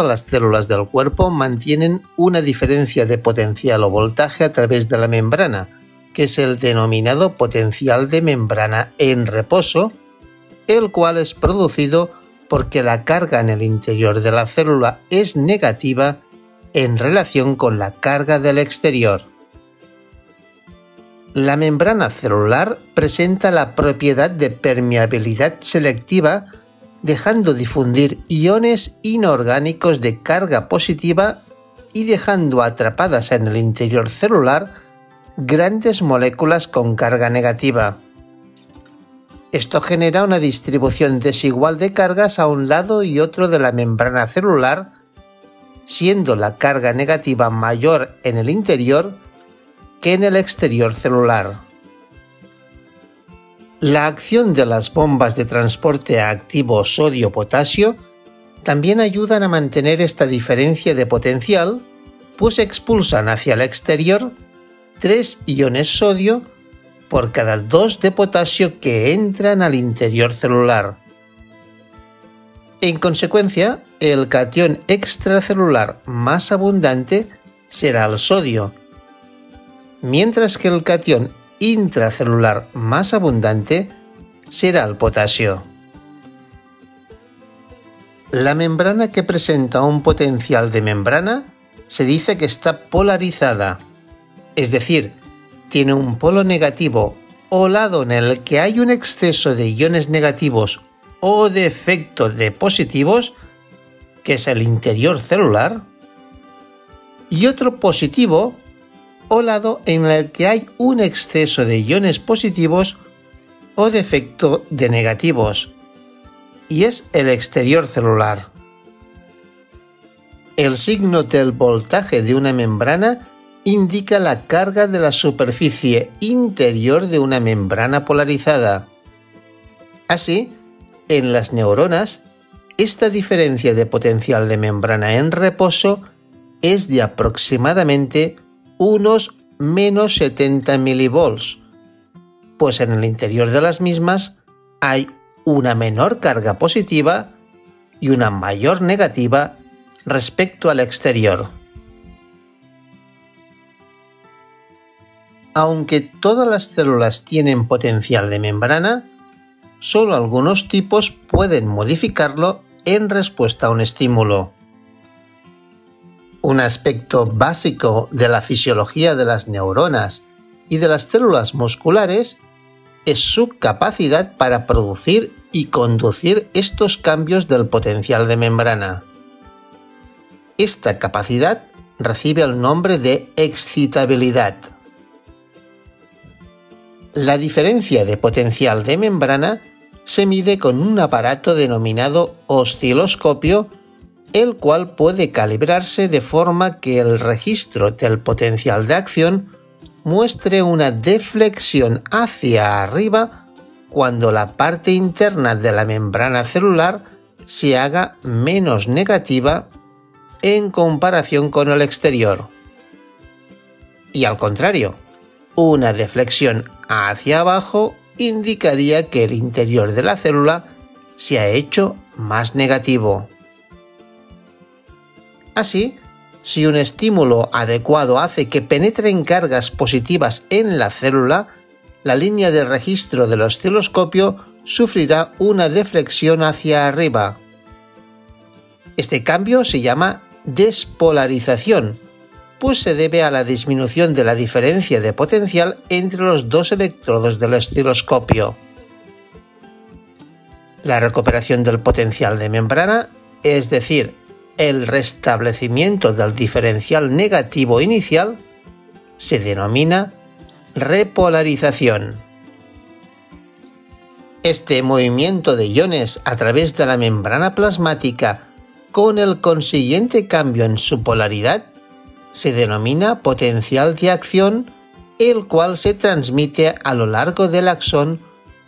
todas las células del cuerpo mantienen una diferencia de potencial o voltaje a través de la membrana, que es el denominado potencial de membrana en reposo, el cual es producido porque la carga en el interior de la célula es negativa en relación con la carga del exterior. La membrana celular presenta la propiedad de permeabilidad selectiva dejando difundir iones inorgánicos de carga positiva y dejando atrapadas en el interior celular grandes moléculas con carga negativa. Esto genera una distribución desigual de cargas a un lado y otro de la membrana celular, siendo la carga negativa mayor en el interior que en el exterior celular. La acción de las bombas de transporte activo sodio-potasio también ayudan a mantener esta diferencia de potencial, pues expulsan hacia el exterior tres iones sodio por cada dos de potasio que entran al interior celular. En consecuencia, el cation extracelular más abundante será el sodio, mientras que el cation intracelular más abundante será el potasio. La membrana que presenta un potencial de membrana se dice que está polarizada, es decir, tiene un polo negativo o lado en el que hay un exceso de iones negativos o defecto de positivos, que es el interior celular, y otro positivo o lado en el que hay un exceso de iones positivos o defecto de negativos, y es el exterior celular. El signo del voltaje de una membrana indica la carga de la superficie interior de una membrana polarizada. Así, en las neuronas, esta diferencia de potencial de membrana en reposo es de aproximadamente unos menos 70 milivolts, pues en el interior de las mismas hay una menor carga positiva y una mayor negativa respecto al exterior. Aunque todas las células tienen potencial de membrana, solo algunos tipos pueden modificarlo en respuesta a un estímulo. Un aspecto básico de la fisiología de las neuronas y de las células musculares es su capacidad para producir y conducir estos cambios del potencial de membrana. Esta capacidad recibe el nombre de excitabilidad. La diferencia de potencial de membrana se mide con un aparato denominado osciloscopio el cual puede calibrarse de forma que el registro del potencial de acción muestre una deflexión hacia arriba cuando la parte interna de la membrana celular se haga menos negativa en comparación con el exterior. Y al contrario, una deflexión hacia abajo indicaría que el interior de la célula se ha hecho más negativo. Así, si un estímulo adecuado hace que penetren cargas positivas en la célula, la línea de registro del osciloscopio sufrirá una deflexión hacia arriba. Este cambio se llama despolarización, pues se debe a la disminución de la diferencia de potencial entre los dos electrodos del osciloscopio. La recuperación del potencial de membrana, es decir, el restablecimiento del diferencial negativo inicial se denomina repolarización. Este movimiento de iones a través de la membrana plasmática con el consiguiente cambio en su polaridad se denomina potencial de acción, el cual se transmite a lo largo del axón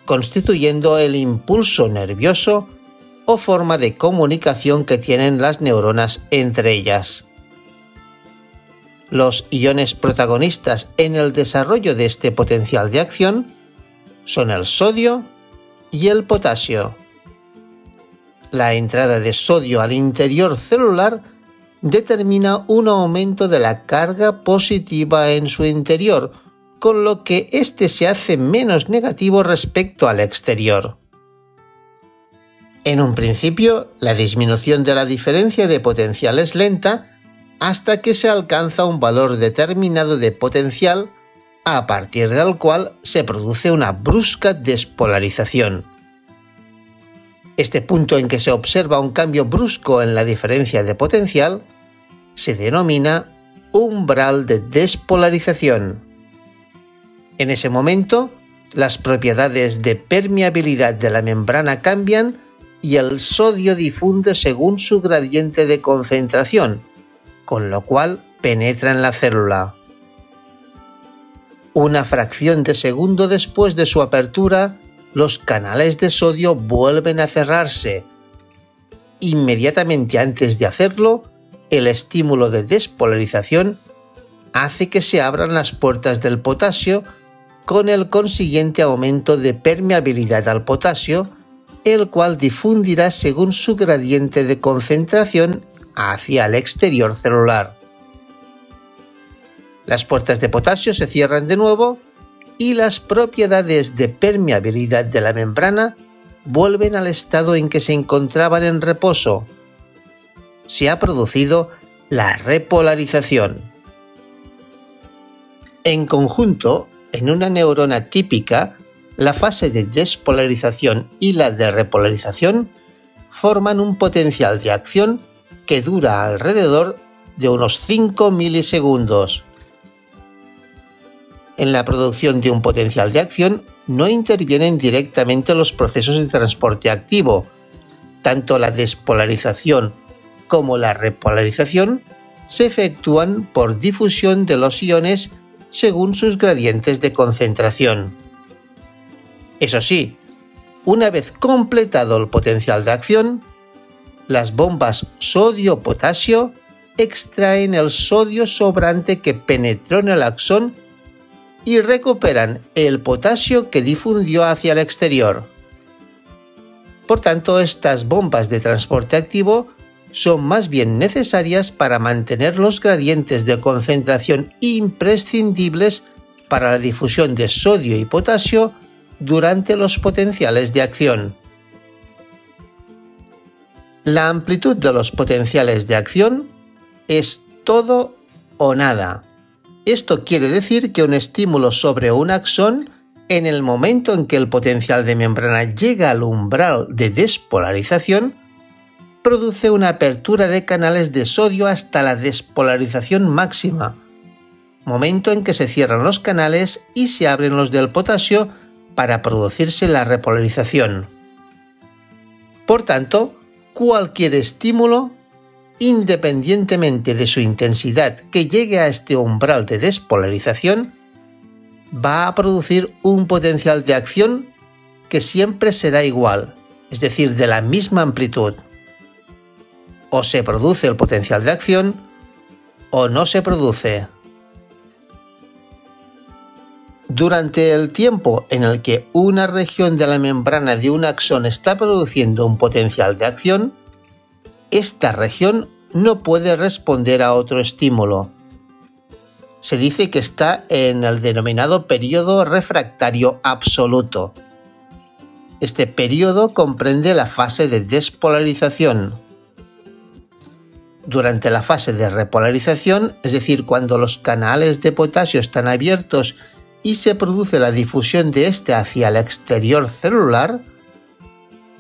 constituyendo el impulso nervioso o forma de comunicación que tienen las neuronas entre ellas. Los iones protagonistas en el desarrollo de este potencial de acción son el sodio y el potasio. la entrada de sodio al interior celular determina un aumento de la carga positiva en su interior, con lo que éste se hace menos negativo respecto al exterior. En un principio, la disminución de la diferencia de potencial es lenta hasta que se alcanza un valor determinado de potencial a partir del cual se produce una brusca despolarización. Este punto en que se observa un cambio brusco en la diferencia de potencial se denomina umbral de despolarización. En ese momento, las propiedades de permeabilidad de la membrana cambian y el sodio difunde según su gradiente de concentración, con lo cual penetra en la célula. Una fracción de segundo después de su apertura, los canales de sodio vuelven a cerrarse. Inmediatamente antes de hacerlo, el estímulo de despolarización hace que se abran las puertas del potasio con el consiguiente aumento de permeabilidad al potasio el cual difundirá según su gradiente de concentración hacia el exterior celular. Las puertas de potasio se cierran de nuevo y las propiedades de permeabilidad de la membrana vuelven al estado en que se encontraban en reposo. Se ha producido la repolarización. En conjunto, en una neurona típica, la fase de despolarización y la de repolarización forman un potencial de acción que dura alrededor de unos 5 milisegundos. En la producción de un potencial de acción no intervienen directamente los procesos de transporte activo. Tanto la despolarización como la repolarización se efectúan por difusión de los iones según sus gradientes de concentración. Eso sí, una vez completado el potencial de acción, las bombas sodio-potasio extraen el sodio sobrante que penetró en el axón y recuperan el potasio que difundió hacia el exterior. Por tanto, estas bombas de transporte activo son más bien necesarias para mantener los gradientes de concentración imprescindibles para la difusión de sodio y potasio durante los potenciales de acción. La amplitud de los potenciales de acción es todo o nada. Esto quiere decir que un estímulo sobre un axón en el momento en que el potencial de membrana llega al umbral de despolarización, produce una apertura de canales de sodio hasta la despolarización máxima, momento en que se cierran los canales y se abren los del potasio para producirse la repolarización. Por tanto, cualquier estímulo, independientemente de su intensidad que llegue a este umbral de despolarización, va a producir un potencial de acción que siempre será igual, es decir, de la misma amplitud. O se produce el potencial de acción o no se produce. Durante el tiempo en el que una región de la membrana de un axón está produciendo un potencial de acción, esta región no puede responder a otro estímulo. Se dice que está en el denominado periodo refractario absoluto. Este periodo comprende la fase de despolarización. Durante la fase de repolarización, es decir, cuando los canales de potasio están abiertos y se produce la difusión de este hacia el exterior celular,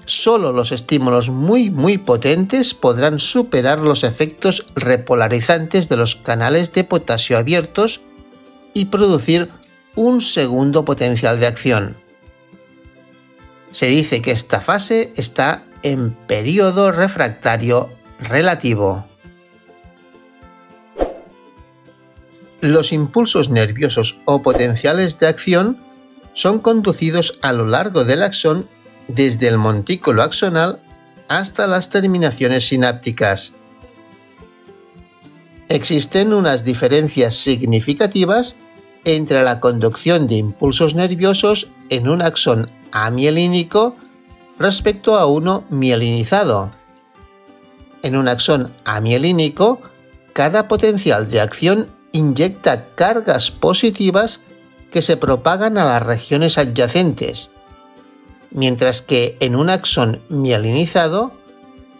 solo los estímulos muy muy potentes podrán superar los efectos repolarizantes de los canales de potasio abiertos y producir un segundo potencial de acción. Se dice que esta fase está en periodo refractario relativo. Los impulsos nerviosos o potenciales de acción son conducidos a lo largo del axón desde el montículo axonal hasta las terminaciones sinápticas. Existen unas diferencias significativas entre la conducción de impulsos nerviosos en un axón amielínico respecto a uno mielinizado. En un axón amielínico, cada potencial de acción inyecta cargas positivas que se propagan a las regiones adyacentes, mientras que en un axón mielinizado,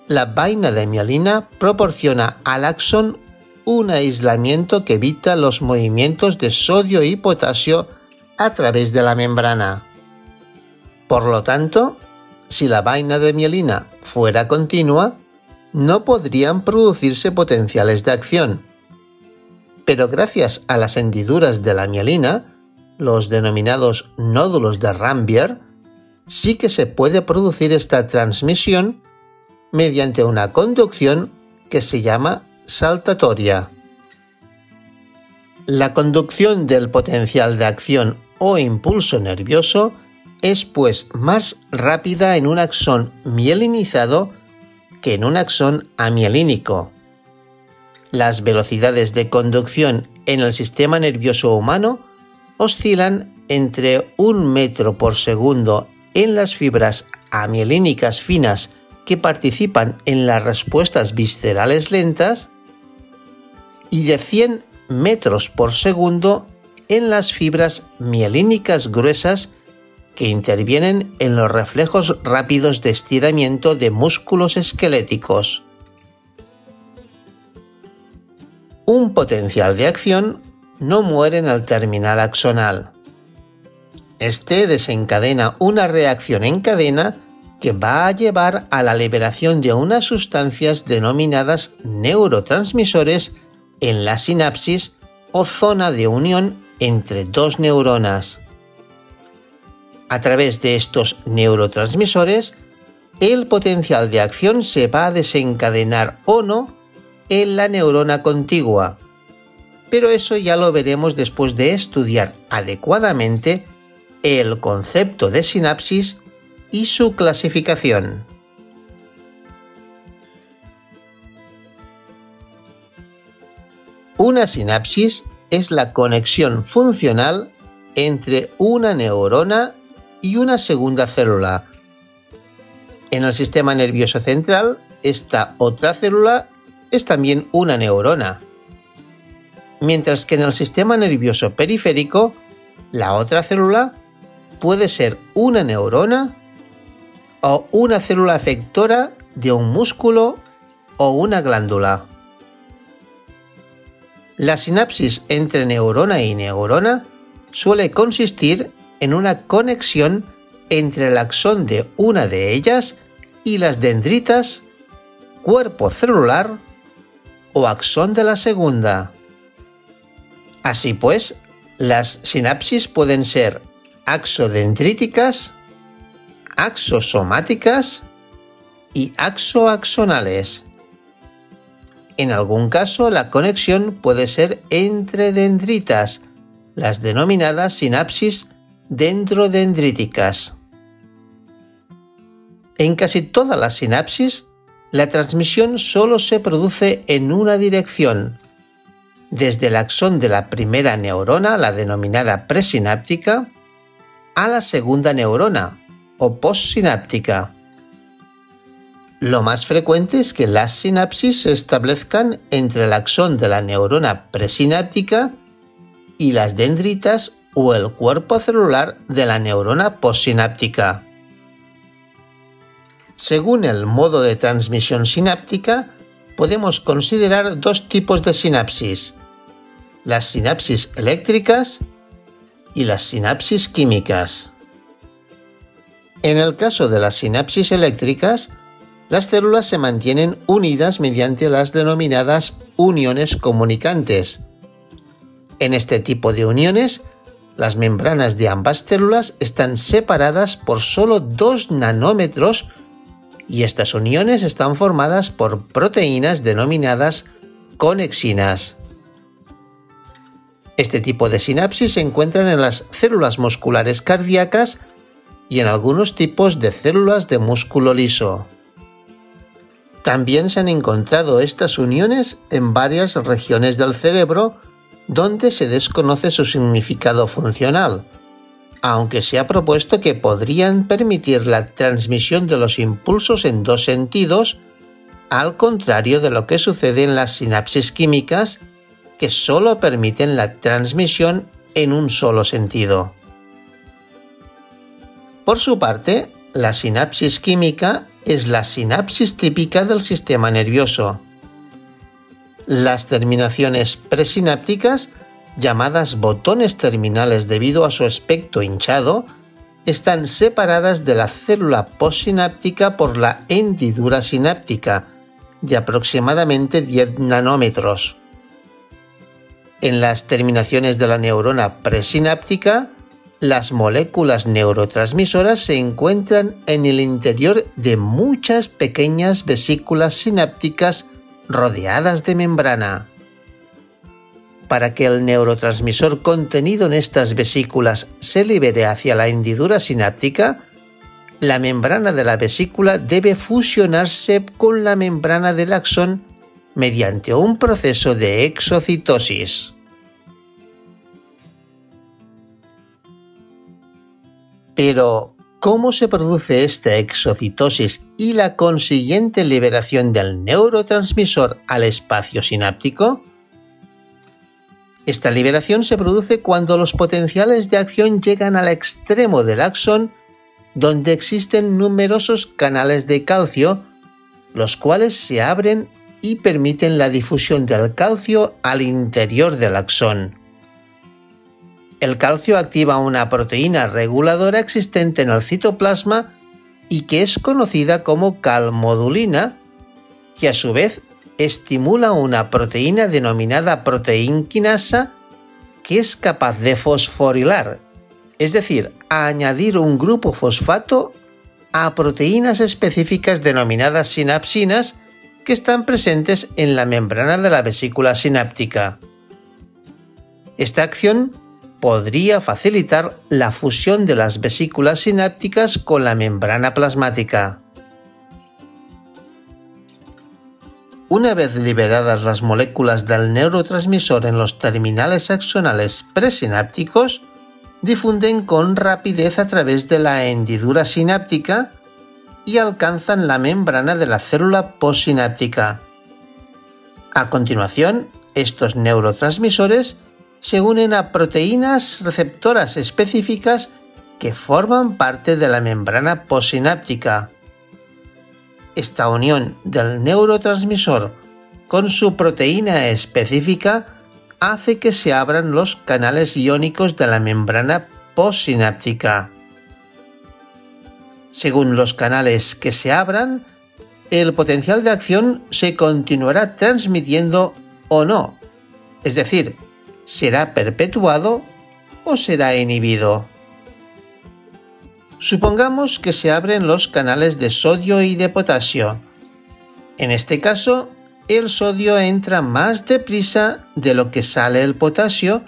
la vaina de mielina proporciona al axón un aislamiento que evita los movimientos de sodio y potasio a través de la membrana. Por lo tanto, si la vaina de mielina fuera continua, no podrían producirse potenciales de acción. Pero gracias a las hendiduras de la mielina, los denominados nódulos de Rambier, sí que se puede producir esta transmisión mediante una conducción que se llama saltatoria. La conducción del potencial de acción o impulso nervioso es pues más rápida en un axón mielinizado que en un axón amielínico. Las velocidades de conducción en el sistema nervioso humano oscilan entre un metro por segundo en las fibras amielínicas finas que participan en las respuestas viscerales lentas y de 100 metros por segundo en las fibras mielínicas gruesas que intervienen en los reflejos rápidos de estiramiento de músculos esqueléticos. Un potencial de acción no muere en el terminal axonal. Este desencadena una reacción en cadena que va a llevar a la liberación de unas sustancias denominadas neurotransmisores en la sinapsis o zona de unión entre dos neuronas. A través de estos neurotransmisores, el potencial de acción se va a desencadenar o no en la neurona contigua. Pero eso ya lo veremos después de estudiar adecuadamente el concepto de sinapsis y su clasificación. Una sinapsis es la conexión funcional entre una neurona y una segunda célula. En el sistema nervioso central, esta otra célula es también una neurona. Mientras que en el sistema nervioso periférico, la otra célula puede ser una neurona o una célula efectora de un músculo o una glándula. La sinapsis entre neurona y neurona suele consistir en una conexión entre el axón de una de ellas y las dendritas, cuerpo celular o axón de la segunda. Así pues, las sinapsis pueden ser axodendríticas, axosomáticas y axoaxonales. En algún caso, la conexión puede ser entre dendritas, las denominadas sinapsis dendrodendríticas. En casi todas las sinapsis, la transmisión solo se produce en una dirección, desde el axón de la primera neurona, la denominada presináptica, a la segunda neurona o postsináptica. Lo más frecuente es que las sinapsis se establezcan entre el axón de la neurona presináptica y las dendritas o el cuerpo celular de la neurona postsináptica. Según el modo de transmisión sináptica, podemos considerar dos tipos de sinapsis, las sinapsis eléctricas y las sinapsis químicas. En el caso de las sinapsis eléctricas, las células se mantienen unidas mediante las denominadas uniones comunicantes. En este tipo de uniones, las membranas de ambas células están separadas por solo 2 nanómetros y estas uniones están formadas por proteínas denominadas conexinas. Este tipo de sinapsis se encuentran en las células musculares cardíacas y en algunos tipos de células de músculo liso. También se han encontrado estas uniones en varias regiones del cerebro donde se desconoce su significado funcional, aunque se ha propuesto que podrían permitir la transmisión de los impulsos en dos sentidos, al contrario de lo que sucede en las sinapsis químicas, que solo permiten la transmisión en un solo sentido. Por su parte, la sinapsis química es la sinapsis típica del sistema nervioso. Las terminaciones presinápticas llamadas botones terminales debido a su aspecto hinchado, están separadas de la célula postsináptica por la hendidura sináptica, de aproximadamente 10 nanómetros. En las terminaciones de la neurona presináptica, las moléculas neurotransmisoras se encuentran en el interior de muchas pequeñas vesículas sinápticas rodeadas de membrana para que el neurotransmisor contenido en estas vesículas se libere hacia la hendidura sináptica, la membrana de la vesícula debe fusionarse con la membrana del axón mediante un proceso de exocitosis. Pero, ¿cómo se produce esta exocitosis y la consiguiente liberación del neurotransmisor al espacio sináptico? Esta liberación se produce cuando los potenciales de acción llegan al extremo del axón, donde existen numerosos canales de calcio, los cuales se abren y permiten la difusión del calcio al interior del axón. El calcio activa una proteína reguladora existente en el citoplasma y que es conocida como calmodulina, que a su vez estimula una proteína denominada proteinquinasa que es capaz de fosforilar, es decir, añadir un grupo fosfato a proteínas específicas denominadas sinapsinas que están presentes en la membrana de la vesícula sináptica. Esta acción podría facilitar la fusión de las vesículas sinápticas con la membrana plasmática. Una vez liberadas las moléculas del neurotransmisor en los terminales axonales presinápticos, difunden con rapidez a través de la hendidura sináptica y alcanzan la membrana de la célula postsináptica. A continuación, estos neurotransmisores se unen a proteínas receptoras específicas que forman parte de la membrana postsináptica esta unión del neurotransmisor con su proteína específica hace que se abran los canales iónicos de la membrana postsináptica. Según los canales que se abran, el potencial de acción se continuará transmitiendo o no, es decir, será perpetuado o será inhibido. Supongamos que se abren los canales de sodio y de potasio. En este caso, el sodio entra más deprisa de lo que sale el potasio,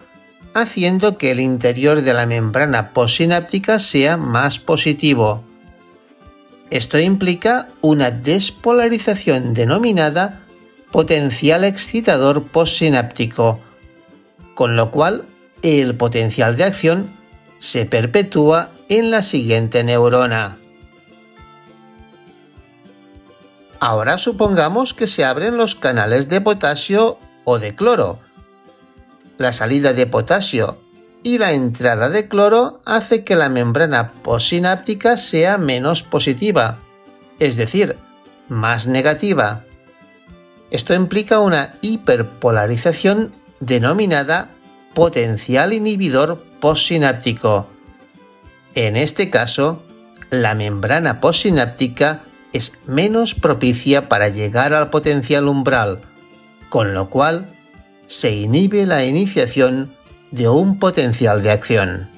haciendo que el interior de la membrana postsináptica sea más positivo. Esto implica una despolarización denominada potencial excitador postsináptico, con lo cual el potencial de acción se perpetúa en la siguiente neurona. Ahora supongamos que se abren los canales de potasio o de cloro. La salida de potasio y la entrada de cloro hace que la membrana postsináptica sea menos positiva, es decir, más negativa. Esto implica una hiperpolarización denominada potencial inhibidor postsináptico en este caso, la membrana postsináptica es menos propicia para llegar al potencial umbral, con lo cual se inhibe la iniciación de un potencial de acción.